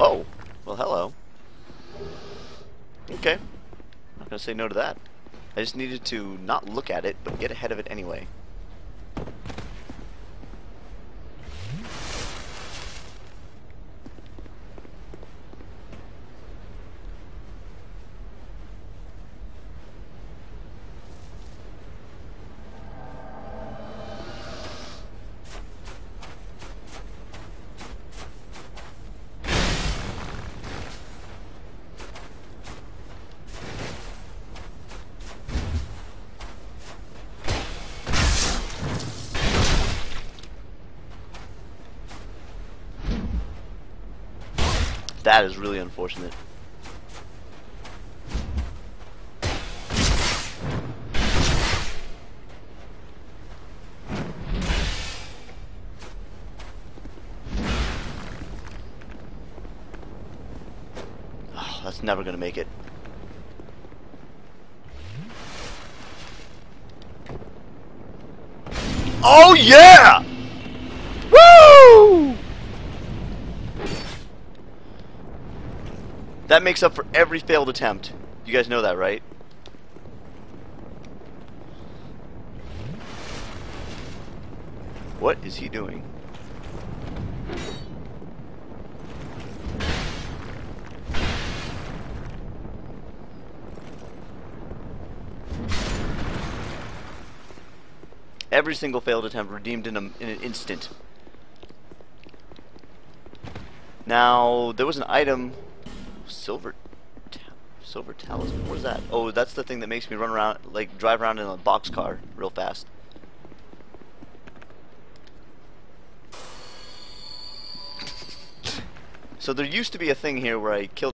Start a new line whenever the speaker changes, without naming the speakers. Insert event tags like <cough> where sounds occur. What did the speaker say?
Oh, well, hello. Okay. I'm Not gonna say no to that. I just needed to not look at it, but get ahead of it anyway. That is really unfortunate. Oh, that's never gonna make it. Oh yeah! That makes up for every failed attempt. You guys know that, right? What is he doing? Every single failed attempt redeemed in, a, in an instant. Now, there was an item silver silver talisman. What is that? Oh, that's the thing that makes me run around, like drive around in a box car real fast. <laughs> so there used to be a thing here where I killed